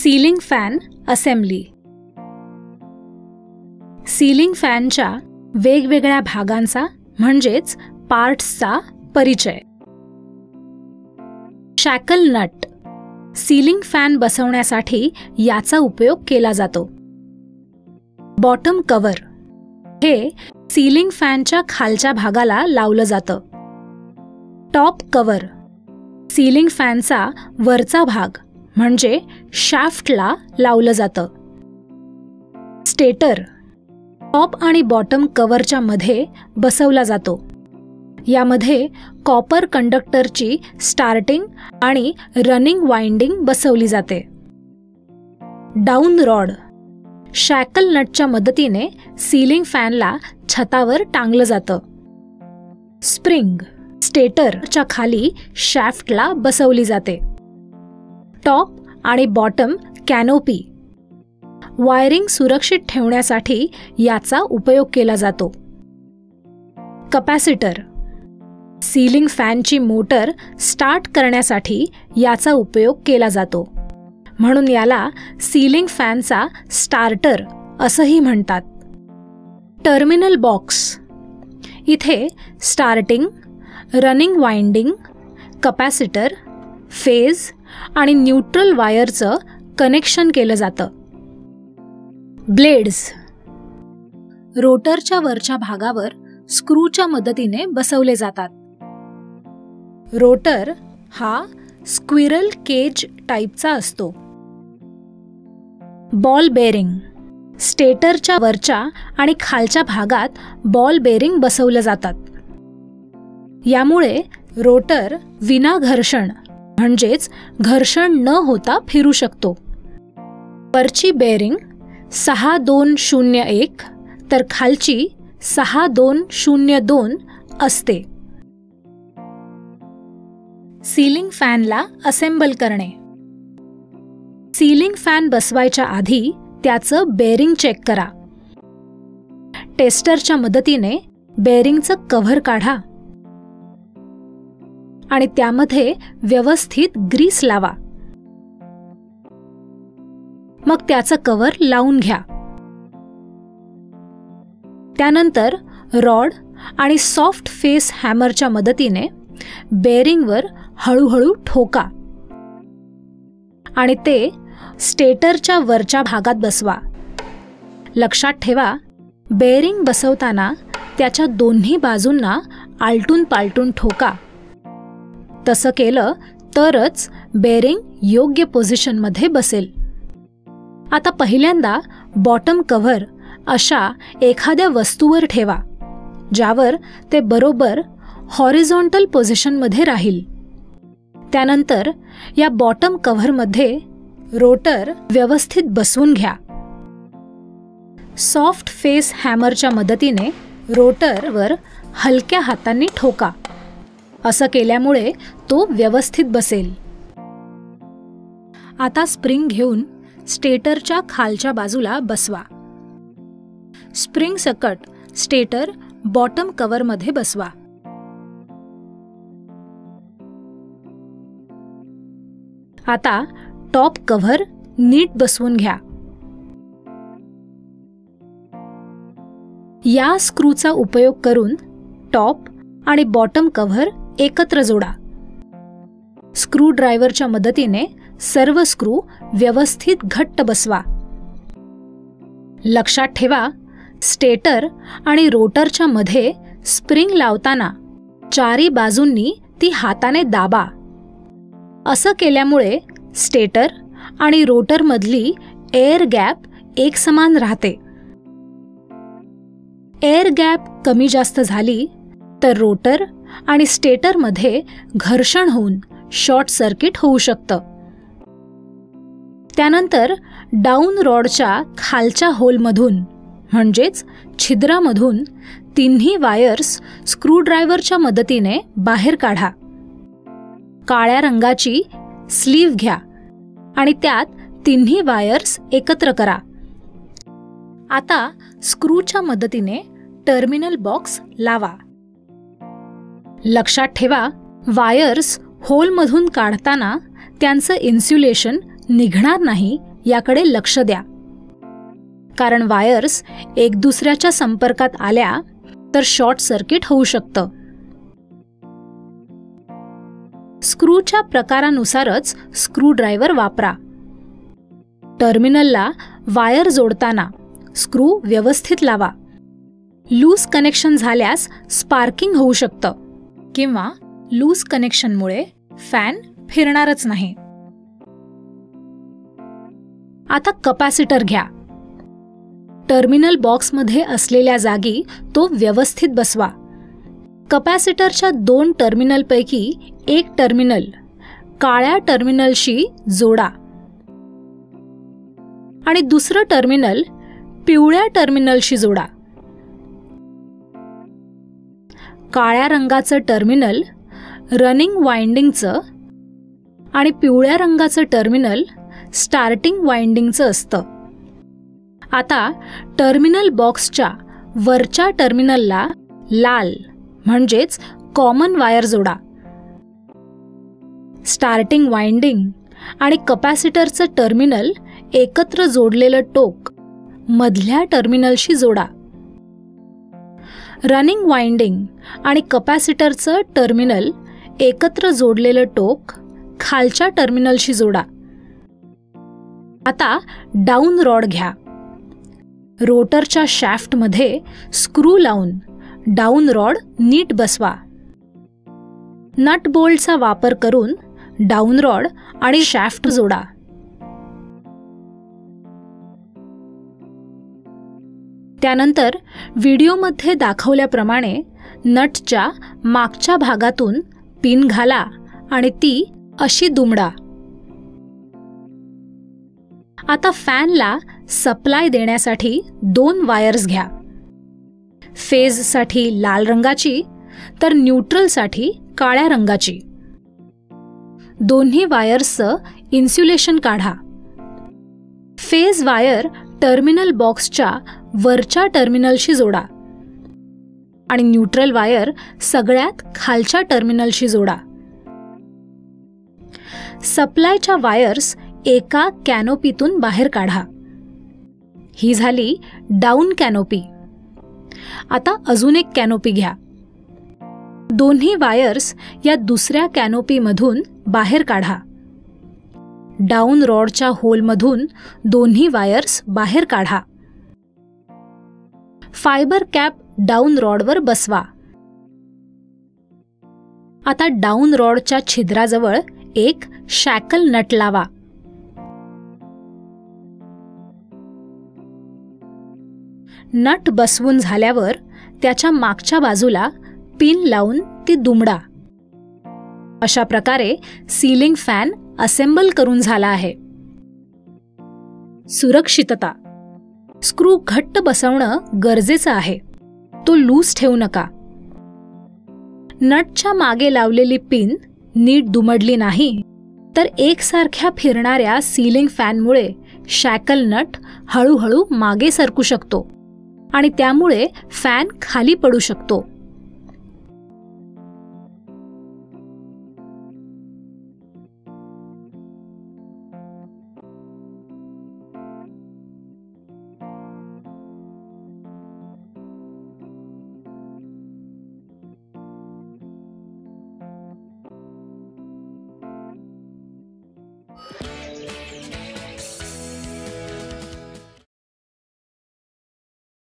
Ceiling fan assembly. Ceiling फॅनच्या वेगवेगळ्या भागांचा म्हणजेच पार्ट्सचा परिचय. शॅकल नट. सीलिंग फॅन बसवण्यासाठी याचा उपयोग केला जातो. Bottom cover. हे सीलिंग फॅनच्या खालच्या भागाला लावलं जातं. Top cover. सीलिंग फॅनचा वरचा भाग. म्हणजे शाफ्टला लावलं जातं. स्टेटर टॉप आणि बॉटम कव्हरच्या मध्ये बसवला जातो. यामध्ये कॉपर कंडक्टरची स्टार्टिंग आणि रनिंग वाइंडिंग बसवली जाते. डाऊन रॉड शॅकल नटच्या मदतीने सीलिंग फॅनला छतावर टांगलं जातं. स्प्रिंग स्टेटरच्या खाली शॅफ्टला बसवली जाते. टॉप आणि बॉटम कॅनोपी. वायरिंग सुरक्षित ठेवण्यासाठी याचा उपयोग केला जातो. कपॅसिटर. सीलिंग फॅनची मोटर स्टार्ट करण्यासाठी याचा उपयोग केला जातो. म्हणून याला सीलिंग फॅनचा स्टार्टर असंही म्हणतात. Terminal box. इथे starting running winding capacitor phase आणि न्यूट्रल वायरचं कनेक्शन केलं जातं. ब्लेड्स. रोटरच्या वरच्या भागावर स्क्रूच्या मदतीने बसवले जातात. रोटर हा स्क्विरल केज टाईपचा असतो. बॉल बेरिंग स्टेटरच्या वरच्या आणि खालच्या भागात बॉल बेरिंग बसवलं जातात. यामुळे रोटर विना घर्षण म्हणजेच घर्षण न होता फिरू शकतो. वरची बेअरिंग सहा दोन शून्य एक तर खालची सहा दोन शून्य दोन असते. सीलिंग फॅनला असेंबल करणे. सीलिंग फॅन बसवायच्या आधी त्याचं बेअरिंग चेक करा. टेस्टरच्या मदतीने बेअरिंगचं कव्हर काढा. आणि त्यामध्ये व्यवस्थित ग्रीस लावा. मग त्याचं कवर लावून घ्या. त्यानंतर रॉड आणि सॉफ्ट फेस हॅमरच्या मदतीने बेरिंगवर हळूहळू ठोका. आणि ते स्टेटरच्या वरच्या भागात बसवा. लक्षात ठेवा बेरिंग बसवताना त्याच्या दोन्ही बाजूंना आलटून पालटून ठोका. तसं केलं तरच बेरिंग योग्य पोझिशनमध्ये बसेल. आता पहिल्यांदा बॉटम कव्हर अशा एखाद्या वस्तूवर ठेवा ज्यावर ते बरोबर हॉरिझॉन्टल पोझिशनमध्ये राहील. त्यानंतर या बॉटम कव्हरमध्ये रोटर व्यवस्थित बसवून घ्या. सॉफ्ट फेस हॅमरच्या मदतीने रोटरवर हलक्या हातांनी ठोका. असं केल्यामुळे तो व्यवस्थित बसेल. आता स्प्रिंग घेऊन स्टेटरच्या खालच्या बाजूला बसवा. स्प्रिंग सकट स्टेटर बॉटम कव्हरमध्ये बसवा. आता टॉप कव्हर नीट बसवून घ्या. या स्क्रूचा उपयोग करून टॉप आणि बॉटम कव्हर एकत्र जोडा. स्क्रू ड्रायव्हरच्या मदतीने सर्व स्क्रू व्यवस्थित घट्ट बसवा. लक्षात ठेवा स्टेटर आणि रोटरच्या मध्ये स्प्रिंग लावताना चारी बाजूंनी ती हाताने दाबा. असं केल्यामुळे स्टेटर आणि रोटरमधली एअर गॅप एकसमान राहते. एअर गॅप कमी जास्त झाली तर रोटर आणि स्टेटरमध्ये घर्षण होऊन शॉर्ट सर्किट होऊ शकतं. त्यानंतर डाऊन रॉडच्या खालच्या होलमधून म्हणजेच छिद्रामधून तिन्ही वायर्स स्क्रूड्रायव्हरच्या मदतीने बाहेर काढा. काळ्या रंगाची स्लीव्ह घ्या आणि त्यात तिन्ही वायर्स एकत्र करा. आता स्क्रूच्या मदतीने टर्मिनल बॉक्स लावा. लक्षात ठेवा वायर्स होलमधून काढताना त्यांचं इन्स्युलेशन निघणार नाही याकडे लक्ष द्या. कारण वायर्स एक दुसऱ्याच्या संपर्कात आल्या तर शॉर्ट सर्किट होऊ शकतं. स्क्रूच्या प्रकारानुसारच स्क्रूड्रायव्हर वापरा. टर्मिनलला वायर जोडताना स्क्रू व्यवस्थित लावा. लूज कनेक्शन झाल्यास स्पार्किंग होऊ शकतं. किंवा लूज कनेक्शनमुळे फॅन फिरणारच नाही. आता कपॅसिटर घ्या. टर्मिनल बॉक्समध्ये असलेल्या जागी तो व्यवस्थित बसवा. कपॅसिटरच्या दोन टर्मिनलपैकी एक टर्मिनल काळ्या टर्मिनलशी जोडा. आणि दुसरं टर्मिनल पिवळ्या टर्मिनलशी जोडा. काळ्या रंगाचं टर्मिनल रनिंग वाइंडिंगचं आणि पिवळ्या रंगाचं टर्मिनल स्टार्टिंग वाइंडिंगचं असतं. आता टर्मिनल बॉक्सच्या वरच्या टर्मिनलला लाल म्हणजेच कॉमन वायर जोडा. स्टार्टिंग वाइंडिंग आणि कपॅसिटरचं टर्मिनल एकत्र जोडलेलं टोक मधल्या टर्मिनलशी जोडा. रनिंग वाइंडिंग आणि कपॅसिटरचं टर्मिनल एकत्र जोडलेलं टोक खालच्या टर्मिनलशी जोडा. आता डाऊन रॉड घ्या. रोटरच्या शॅफ्टमध्ये स्क्रू लावून डाऊन रॉड नीट बसवा. नट बोल्टचा वापर करून डाऊन रॉड आणि शॅफ्ट जोडा. त्यानंतर व्हिडिओमध्ये दाखवल्याप्रमाणे नटच्या मागच्या भागातून पिन घाला आणि ती अशी दुमडा. आता फॅनला सप्लाय देण्यासाठी दोन वायर्स घ्या. फेजसाठी लाल रंगाची तर न्यूट्रलसाठी काळ्या रंगाची. दोन्ही वायर्सचं इन्सुलेशन काढा. फेज वायर टर्मिनल बॉक्सच्या वरच्या टर्मिनलशी जोडा. आणि न्यूट्रल वायर सगळ्यात खालच्या टर्मिनलशी जोडा. सप्लायच्या वायर्स एका कॅनोपीतून बाहेर काढा. ही झाली डाऊन कॅनोपी. आता अजून एक कॅनोपी घ्या. दोन्ही वायर्स या दुसऱ्या कॅनोपीमधून बाहेर काढा. डाऊन रॉडच्या होलमधून दोन्ही वायर्स बाहेर काढा. फायबर कॅप डाऊन रॉडवर बसवा. आता डाऊन रॉडच्या छिद्राजवळ एक शॅकल नट लावा. नट बसवून झाल्यावर त्याच्या मागच्या बाजूला पिन लावून ती दुमडा. अशा प्रकारे सीलिंग फॅन असेंबल करून झाला आहे. सुरक्षितता. स्क्रू घट्ट बसवणं गरजेचं आहे. तो लूज ठेवू नका. नटच्या मागे लावलेली पिन नीट दुमडली नाही तर एकसारख्या फिरणाऱ्या सीलिंग फॅनमुळे शॅकल नट हळूहळू मागे सरकू शकतो आणि त्यामुळे फॅन खाली पडू शकतो.